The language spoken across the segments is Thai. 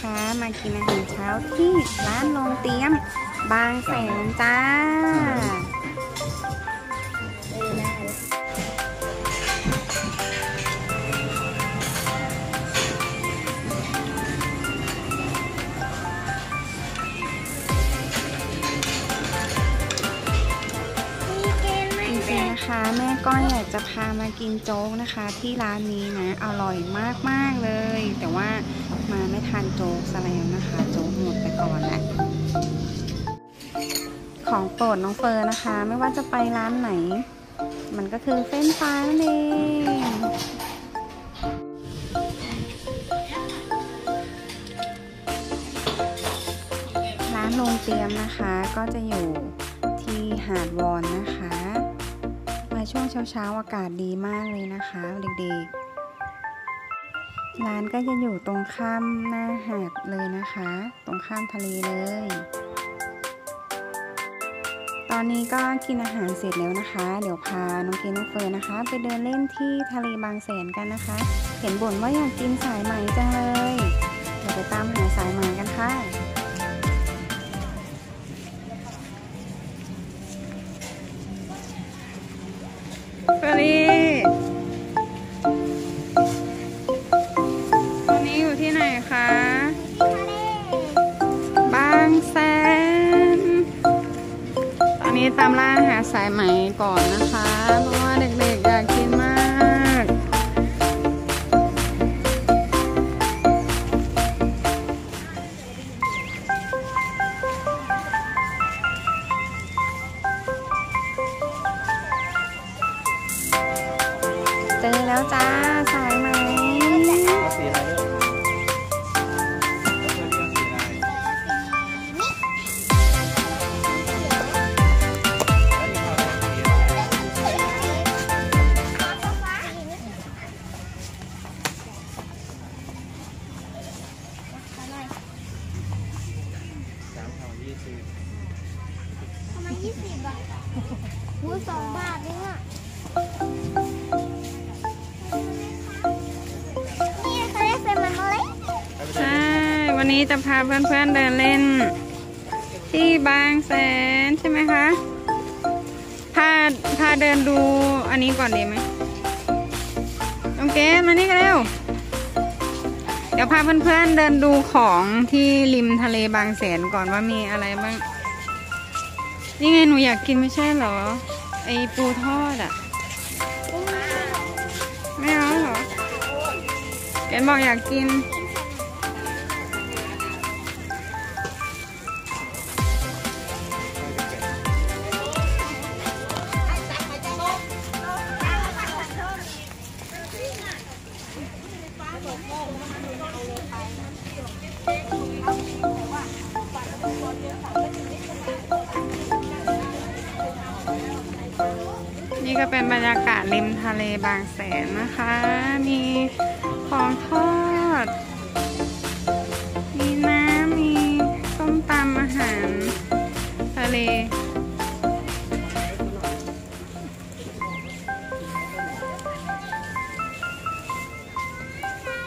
คะมากินอาหารเช้าที่ร้านโรงเตรียม บางแสนจ้า นะคะแม่ก็อยากจะพามากินโจ๊กนะคะ ที่ร้านนี้นะอร่อยมากๆเลย แต่ว่ามาไม่ทันโจ๊กซะแล้วนะคะ โจ๊กหมดไปก่อนแหละของโปรดน้องเฟิร์นนะคะ ไม่ว่าจะไปร้านไหน มันก็คือเฟ้นฟ้านั่นเองร้านโรงเตรียมนะคะก็จะอยู่ที่หาดวอนนะ ช่วงเช้าๆอากาศดีมากเลยนะคะเด็กๆ ร้านก็จะอยู่ตรงข้ามหน้าหาดเลยนะคะ ตรงข้ามทะเลเลย ตอนนี้ก็กินอาหารเสร็จแล้วนะคะ เดี๋ยวพาน้องเกนน้องเฟิร์นนะคะ ไปเดินเล่นที่ทะเลบางแสนกันนะคะ เห็นบ่นว่าอยากกินสายไหมจังเลย เดี๋ยวไปตามหาสายไหมกันค่ะ เเจ วันนี้จะพาเพื่อนๆเดินเล่น ที่บางแสนใช่ไหมคะพาพาเดินดูอันนี้ก่อนดีไหมน้อเกดมานี่กันเร็ว เดี๋ยวพาเพื่อนๆเดินดูของที่ริมทะเลบางแสนก่อนว่ามีอะไรบ้าง นี่ไงหนูอยากกินไม่ใช่เหรอ ไอปูทอดอะไม่เอาเหรอเกดบอกอยากกิน ก็เป็นบรรยากาศริมทะเลบางแสนนะคะ มีของทอด มีน้ำ มีส้มตำอาหาร ทะเล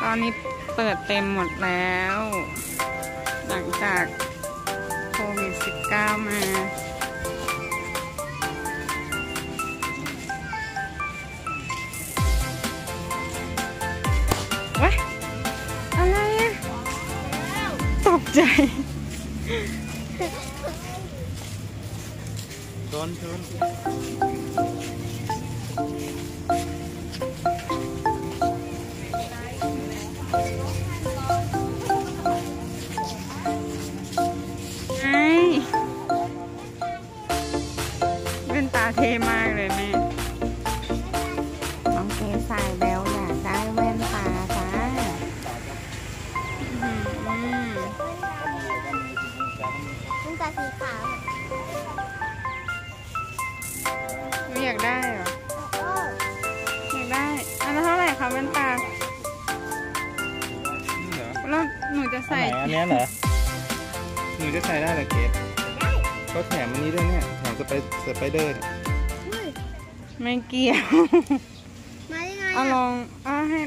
ตอนนี้เปิดเต็มหมดแล้ว หลังจาก วะอะไรอะตกใจ ชนชน อยากได้เหรอ อยากได้ อันละเท่าไหร่คะแว่นตาแล้วหนูจะใส่ อันนี้เหรอ หนูจะใส่ได้เหรอเกดก็แถมอันนี้ด้วยเนี่ย แถมสไปสไปเดอร์ไม่เกี่ยว มาได้ไงเอาลองเอาให้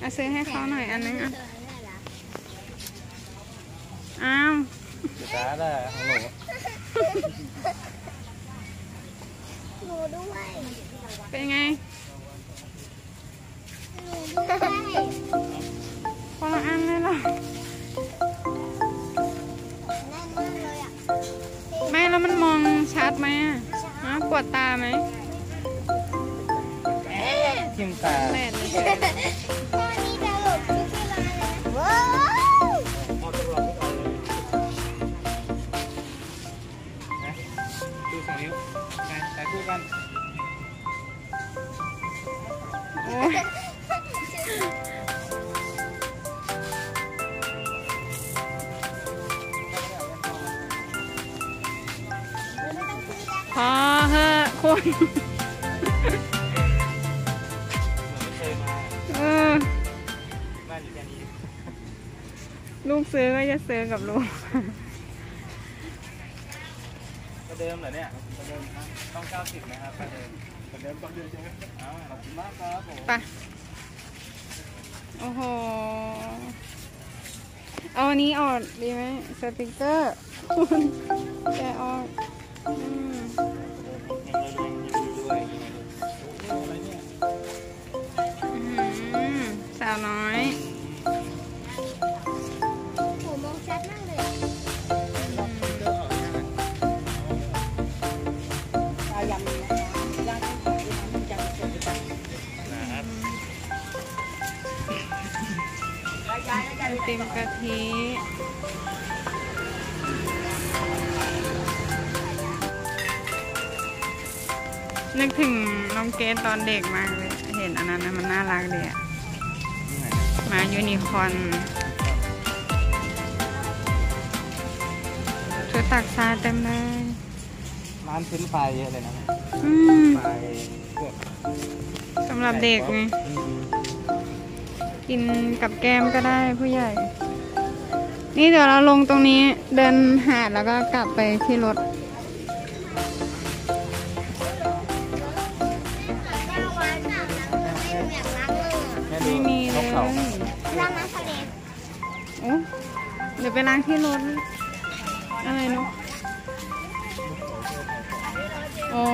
เอาซื้อให้เขาหน่อยอันนึงอะอ้าว จะตได้ฮัลโหล เป็นไงหนูด้วยคนละอันเลยเหรอแน่นมากเลยอะไม่แล้วมันมองชัดไหมอะฮะปวดตาไหมทิมตาแดดเลยตอนนี้จะหลบที่ที่ร้านเลยนะว้าวเอาตกลงไม่เอาเลยนะดูสองนิ้วไปใส่คู่กัน พอเถอะคุณเออลูกซื้อก็จะซื้อกับลูกก็เดิมเหรอเนี่ยก็เดิมต้องเก้าสิบนะครับก็เดิม เดิมก็เดิมใช่ไหมขอบคุณมากครับผมไปโอ้โห เอาอันนี้ออกดีไหมสติกเกอร์แกออก ไอติมกะทินึกถึงน้องเกดตอนเด็กมากเลย เห็นอันนั้นนะมันน่ารักดีอะหมายูนิคอร์นชุดตักทรายเต็มเลย ร้านเฟรนช์ฟรายเยอะเลยนะอืมฟรายพวกสำหรับเด็กไง อืม กินกับแก้มก็ได้ผู้ใหญ่ นี่เดี๋ยวเราลงตรงนี้เดินหาดแล้วก็กลับไปที่รถแม่วานสามล้างไม่อยากล้างเลยอะแม่ดูไม่มีเลนกยเขาล้างน้ำทะเลโอ้เดี๋ยวไปล้างที่รถอะไรเนาะอ๋อ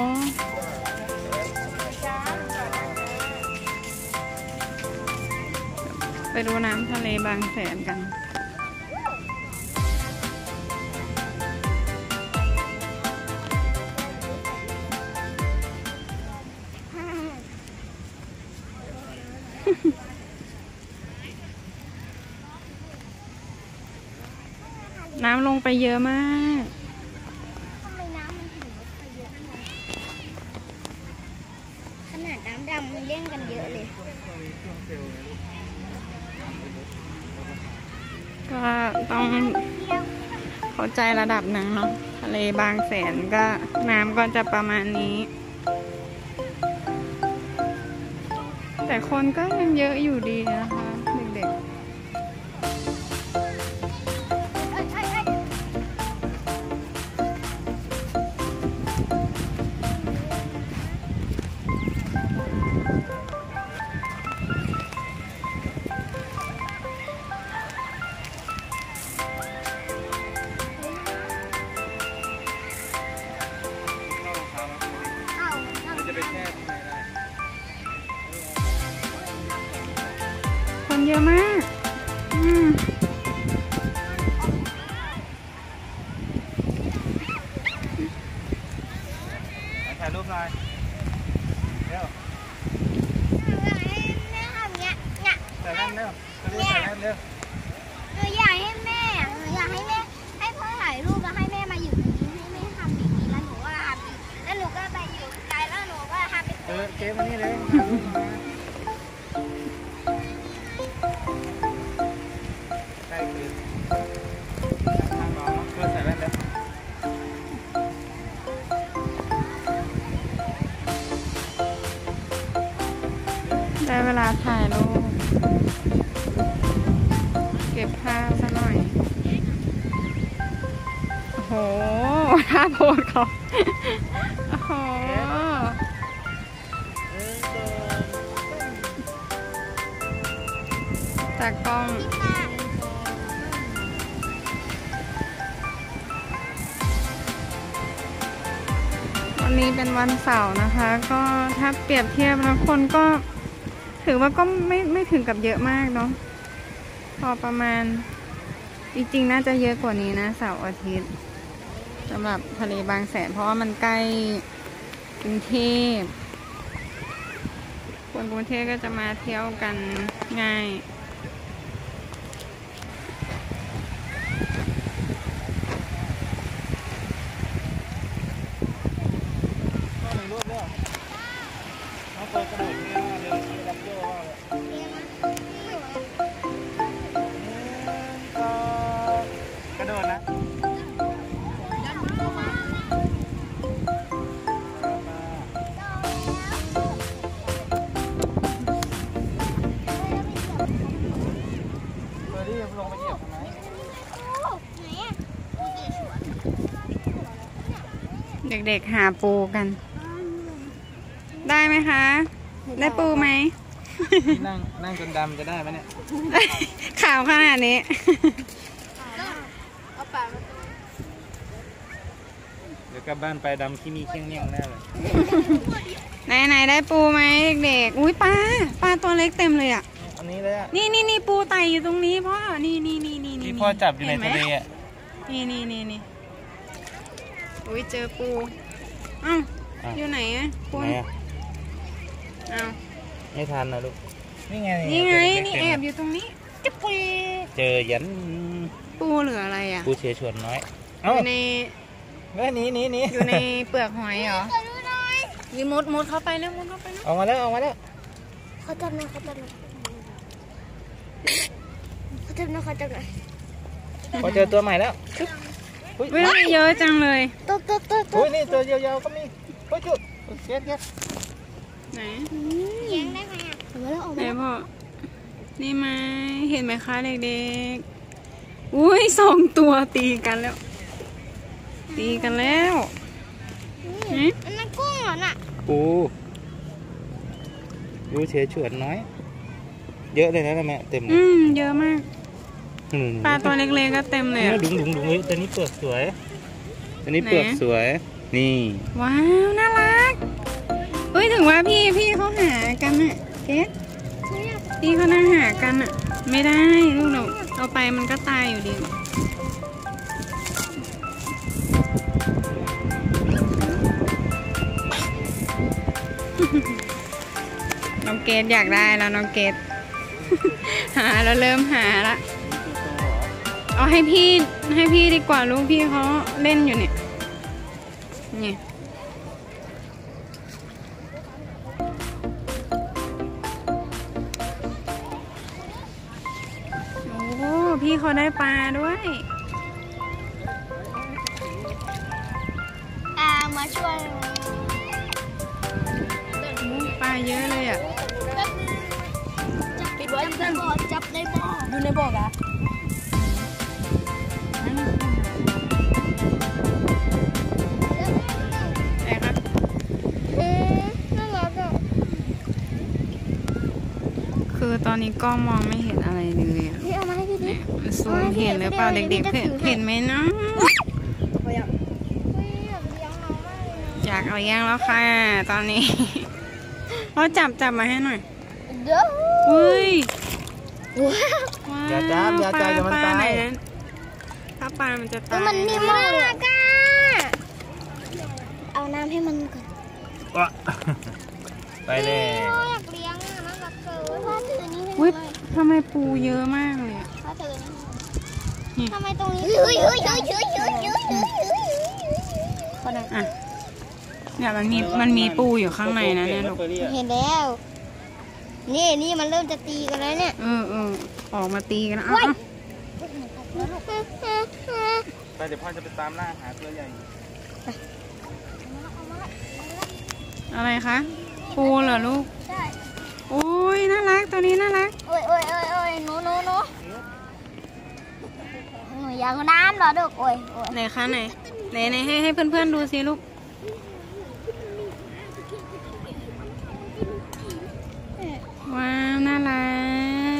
ไปดูน้ำทะเลบางแสนกัน น้ำลงไปเยอะมากทำไมน้ำมันถึงลดไปเยอะขนาดน้ำดำมันเล่นกันเยอะเลย ก็ต้องเข้าใจระดับหนึ่งเนาะทะเลบางแสนก็น้ำก็จะประมาณนี้ แต่คนก็ยังเยอะอยู่ดีนะคะ อะมาก ลาถ่ายรูปเก็บผ้าซะหน่อย โอ้โหท่าโพสเขาโอ้โหจากกล้องวันนี้เป็นวันเสาร์นะคะ ก็ถ้าเปรียบเทียบแล้วคนก็ ถือว่าก็ไม่ไม่ถึงกับเยอะมากเนาะพอประมาณ จริงๆ น่าจะเยอะกว่านี้นะเสาร์อาทิตย์สำหรับทะเลบางแสน เพราะว่ามันใกล้กรุงเทพคนกรุงเทพก็จะมาเที่ยวกันง่าย เด็กๆหาปูกัน ได้ไหมคะ ได้ปูไหมที่นั่งนั่งจนดำจะได้ไหมเนี่ยข่าวขนาดนี้ เอาปากมาเดี๋ยวกลับบ้านไปดำขี้มีเขี้ยงเนียงแน่เลยไหนไหนๆได้ปูไหมเด็กๆ อุ้ยปลาปลาตัวเล็กเต็มเลยอะ อันนี้เลยอะ นี่นี่นี่ปูไตอยู่ตรงนี้พ่อ นี่นี่นี่นี่ที่พ่อจับอยู่ในห็ไหมทะเลอะ นี่นี่นี่นี่ อุ้ยเจอปูอ้าวอยู่ไหนอะปูไหนอะอ้าวไม่ทันนะลูกนี่ไงนี่ไงตัวเล็กๆนี่เต็มแอบอยู่ตรงนี้จะปูเจอยันปูเหลืออะไรอะปูเชชวนน้อยอเอ้ายู่ในเฮ้ยหนีหนีหนีอยู่ในเปลือกหอยเหรอยีมุดมุดเข้าไปแล้วมุดเข้าไปแล้วออกมาแล้วออกมาแล้วเขาจับหน่อยเขาจับหน่อยเขาจับหน่อยเขาจับหน่อยพอเจอตัวใหม่แล้วอุ้ย วิมีเยอะจังเลยตบตบตบตอุ้บยนี่ตัวยาวๆก็มีโอ้ยจุดเก็ดเก็ดไหนเลี้ยงได้ไหมอะออกมาแล้วออกไหนมาแล้วพ่อนี่ไหมเห็นไหมคะเด็กๆ อุ้ยสองตัวตีกันแล้ว ตีกันแล้วหืมอันนั้นกุ้งเหรอน่ะปูปูเชชวนน้อย เยอะเลยนะแม่เต็มเลอืยมเยอะมากอืม ปลาตัวเล็กๆก็เต็มเลยเนี่ยอะดุงดุงดุงเฮ้ยตัวนี้เปลือกสวย ตัวนี้ไหนเปลือกสวย นี่ ว้าว น่ารักเฮ้ยถึงว่าพี่พี่เขาหากันอะเกสพี่เขาน่าหากันอะไม่ได้ลูกเราเอาไปมันก็ตายอยู่ดีน้องเกดอยากได้แล้วน้องเกดหาแล้วเริ่มหาละ เอาให้พี่ให้พี่ดีกว่าลูกพี่เขาเล่นอยู่เนี่ย นี่โอ้พี่เขาได้ปลาด้วยอ่ามาช่วยโอ้ปลาเยอะเลยอะจับจับในบ่อจับในบ่ออยู่ในบ่อกะไห ตอนนี้กล้องมองไม่เห็นอะไรเลยอะพี่เอามาให้พี่ดิเนี่ยมันซูมเห็นหรือเปล่าเด็กๆเห็นเห็นไหมเนาะเฮ้ยอยากเลี้ยงน้องมากเลยนะอยากเอาแย่งแล้วค่ะ ตอนนี้เราจับจับมาให้หน่อยเดี๋ยวอุ้ยว้าวว้าวอย่าจับอย่าจับอย่ามันปลตายไหนนั้นถ้าปลามันจะตัวตายมันนิ่มมากเลยอะเอาน้ำให้มันก่อน วะไปเลย อยากเลี้ยงอะน่ารักเกินพ่อถื อนี่ให้หอุ้ยน่อยทำไมปูเยอะมากเลยอะพ่อถือนี่นี่ทำไมตรงนี้เฮ้ยเฮ้ยเฮ้ยเฮ้ยเฮ้ยเฮ้ยเฮ้ยอะเนี่ยมันมีมันมีปูอยู่ข้างในนะเนี่ยลูกเห็นแล้ว นี่นี่มันเริ่มจะตีกันแล้วเนี่ย เออเออออกมาตีกันแล้วอะอะไปเดี๋ยวพ่อจะไปตามล่าหาตัวใหญ่ อะไรคะ ปูเหรอลูก ใช่โอ้ ยน่ารักตัวนี้น่ารักโอ้ยโอ้ยโอ้ยโอ้ยหนูหนูหนูนูอยากน้ำเหรอเด็กโอ้ยโอ้ยไหนคะไหนไหนไหนให้ให้เพื่อนๆดูสิลูกว้าวน่ารั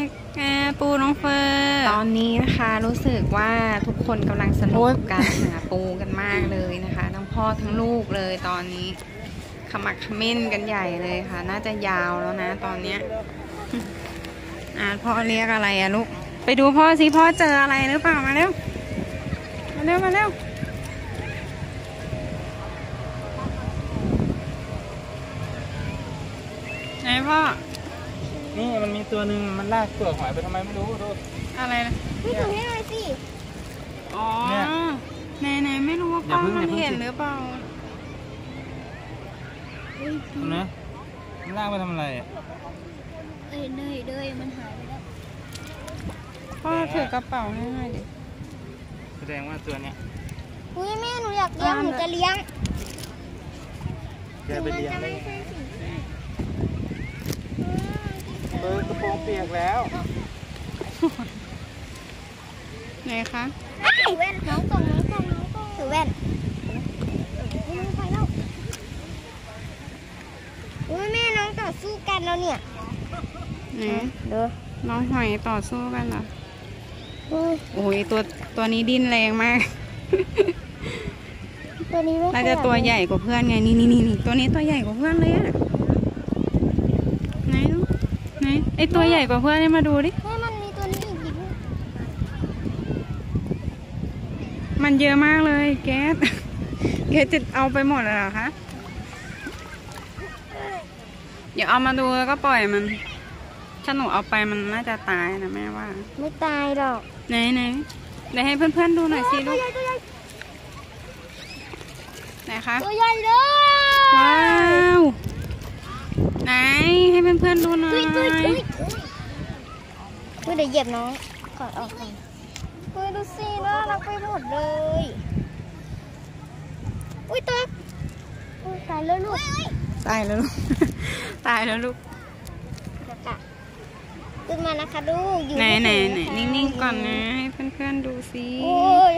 กแอาปูน้องเฟอร์ตอนนี้นะคะรู้สึกว่าทุกคนกำลังสนุกกับการหาปูกันมากเลยนะคะ ทั้งพ่อทั้งลูกเลยตอนนี้ข มักเขม้นกันใหญ่เลยค่ะ น่าจะยาวแล้วนะตอนเนี้ยอ่าพ่อเรียกอะไรอะลูก ไปดูพ่อสิพ่อเจออะไรหรือเปล่ามาเร็ว มาเร็วมาเร็วไหนพ่อ นี่มันมีตัวหนึ่งมันลากเปลือกหอยไปทำไมไม่รู้ดูอะไรนะพี่ถือให้หน่อยสิ อ๋อเนี่ยไหนไหนไม่รู้ว่าอย่าป้าเพิ่งมันอย่าเพิ่งเห็นสิหรือเปล่าเห็ นไหมมันลากไปทำอะไรอะเอ้ยเนยเดยมันหายไปแล้วพ่อถือกระเป๋าให้หน่อยดิแสดงว่าตัวเนี้ยอุ้ยแม่หนูอยากเลี้ยงหนูจะเลี้ยงแกไปเลี้ยงจะได้ไม่ไงใช่สิ่งที่เออกระโปรงเปียกแล้วไหนคะถือแว่นน้องตรงน้องตรงน้องตรงถือแว่นอุ้ยไปแล้วอุ้ยแม่น้องต่อ สู้กันแล้วเนี่ยไหนเด้อน้องหอยต่อสู้กันเหรออุ้ยโอ้ยตัวตัวนี้ดิ้นแรงมาก ตัวนี้ไม่น่าจะตัวใหญ่กว่าเพื่อนไงนี่นี่นี่นี่ตัวนี้ตัวใหญ่กว่าเพื่อนเลยอะไหนลูกไหนไอตัวใหญ่กว่าเพื่อนนี่มาดูดิแม่มันมีตัวนี้อีกอีกมันเยอะมากเลยแก๊สแก๊สจะเอาไปหมดเลยเหรอคะ เดี๋ยวเอามาดูแล้วก็ปล่อยมัน ถ้าหนูเอาไปมันน่าจะตายนะแม่ว่า ไม่ตายหรอกไหนไหนเดี๋ยวให้เพื่อนๆดูหน่อยสิลูกตัวใหญ่ไหนคะตัวใหญ่เลยว้าวไหนให้เพื่อนๆดูหน่อยตุ้ยตุ้ยตุ้ยตุ้ยเดี๋ยวเหยียบน้องกอดออกก่อนตุ้ยดูสิน่ารักไปหมดเลยอุ้ยตกอุ้ยตายแล้วลูก ตายแล้วลูก ตายแล้วลูกขึ้นมานะคะลูกอยู่ไหนไหนไหนเฉยๆะคะนิ่งๆก่อนนะให้เพื่อนๆดูสิโอ้ย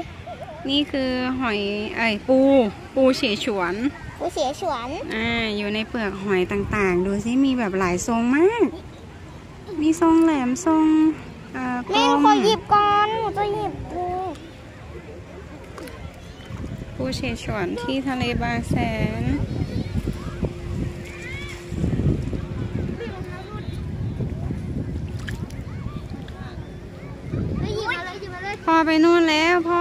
นี่คือหอยไอยปู ปูเฉฉวนกูเสียฉวนอ่าอยู่ในเปลือกหอยต่างๆ ดูสิมีแบบหลายทรงมาก มีทรงแหลมทรงเอ่อกลแม่มขอหยิบก่อนหนูจะหยิบดูปูเฉฉวนที่ทะเลบางแสน ไม่หยิบมาเลยหยิบมาเลย พ่อ ไปนู่นแล้วพ่อ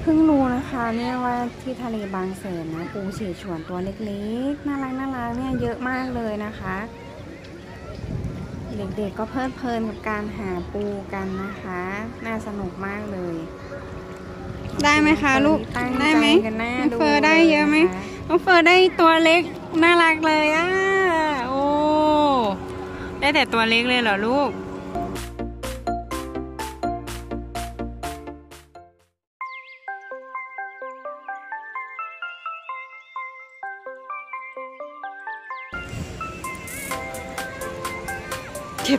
เพิ่งรู้นะคะเนี่ยว่าที่ทะเลบางแสนนะปูเฉฉวนตัวเล็กๆ น่ารักน่ารักเนี่ยเยอะมากเลยนะคะ เด็กๆก็เพลิดเพลินกับการหาปูกันนะคะ น่าสนุกมากเลย ได้ไหมคะ ลูกตั้งได้ไหมใจกันหน้าน้องดูเฟอร์ได้เยอะไหมลนค น้องเฟอร์ได้ตัวเล็กน่ารักเลยอะโอ้ได้แต่ตัวเล็กเลยเหรอลูก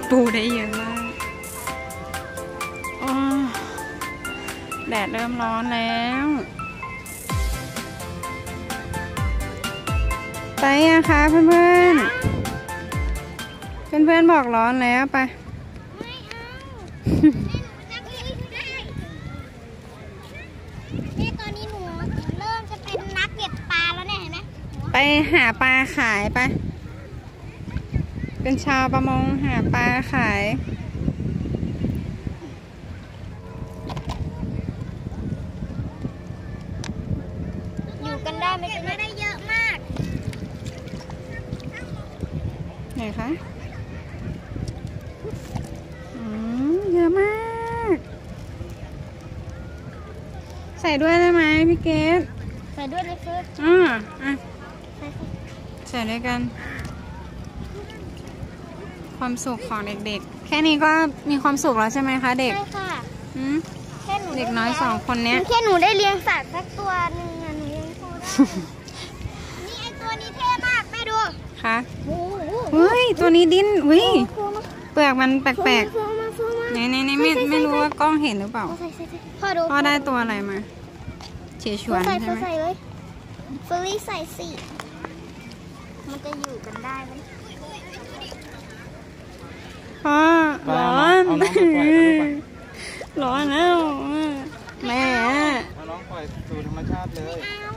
ปูได้เยอะมากอ้อแดดเริ่มร้อนแล้ว ไปอะคะเพื่อนเพื่อนเพื่อนเพื่อนบอกร้อนแล้วไปไม่เอาแม่ตอนนี้หนูเริ่มจะเป็นนักเก็บปลาแล้วเนี่ยเห็นไหมไปหาปลาขายไป เป็นชาวประมงหาปลาขายอยู่กันได้ไม่ไม่ได้เยอะมาก ไหนคะอืมเยอะมาก ใส่ด้วยได้ไหมพี่เกดใส่ด้วยเลยคืออ่าอะใส่ด้วยกัน ความสุขของเด็กๆ แค่นี้ก็มีความสุขแล้วใช่ไหมคะ เด็กใช่ค่ะอืมแค่หนูเด็กน้อยสองคนเนี้ยแค่หนูได้เลี้ยงสัตว์สักตัวหนึ่งอะหนูยังสู้ได้นี่ไอตัวนี้เท่มากแม่ดูคะโอ้โหเฮ้ยตัวนี้ดิ้นเฮ้ยโอ้โหเปลือกมันแปลกโฟมาโฟมาๆไหนนี่นี่นี่ไม่ไม่รู้ว่ากล้องเห็นหรือเปล่าใส่ใส่ใส่พ่อดูพ่อได้ตัวอะไรมาเฉชวนใส่ใช่ไหมใส่เลยเฟอร์รี่ใส่สิมันจะอยู่กันได้ไหม พ่อร้อนเอาน้องไปปล่อยเขาลูกไปร้อนแล้วแม่เอาน้องปล่อยสู่ธรรมชาติเลยเอา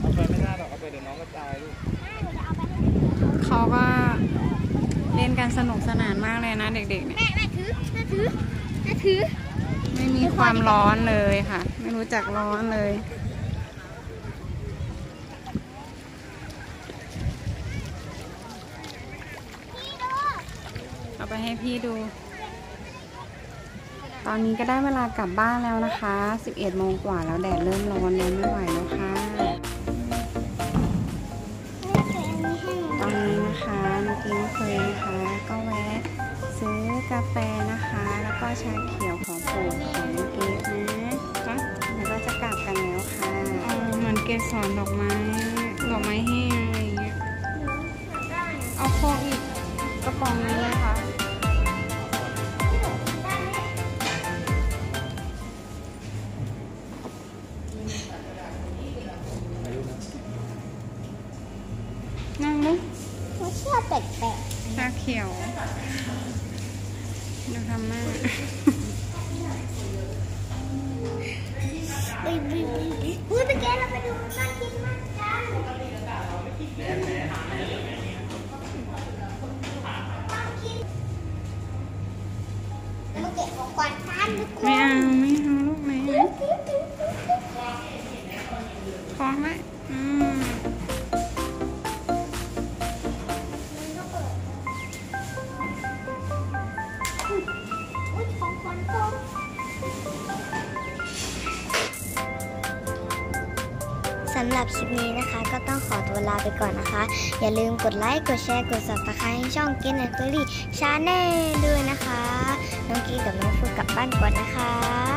เอาไปไม่ได้หรอกเอาไปเดี๋ยวน้องก็ตายลูกเขาก็เล่นกันสนุกสนานมากเลยนะเด็กๆเนี่ยแม่แม่ถือแม่ถือแม่ถือไม่มีความร้อนเลยค่ะ ไม่รู้จักร้อนเลย พี่ดู เอาไป ให้พี่ดู ตอนนี้ก็ได้เวลากลับบ้านแล้วนะคะ 11โมงกว่าแล้วแดดเริ่มร้อนแล้วไม่ไหวแล้วค่ะแม่ใส่อันนี้ให้หนูตอนนี้นะคะเมื่อกี้น้องเคยนะคะ ก็แวะซื้อกาแฟนะคะ แล้วก็ชาเขียวของโปรดของน้องเกฟนะจ้ะแล้วก็จะกลับกันแล้วค่ะเหมือนเกสรดอกไม้ดอกไม้แห้งอะไรอย่างเงี้ยเอาโคกอีกกระป๋องนี้น วลาไปก่อนนะคะ อย่าลืมกดไลค์ กดแชร์ กด subscribe ให้ช่อง g a m e a c t o r y Channel ด้วยนะคะ น้องกีกับน้องฟูกลับบ้านก่อนนะคะ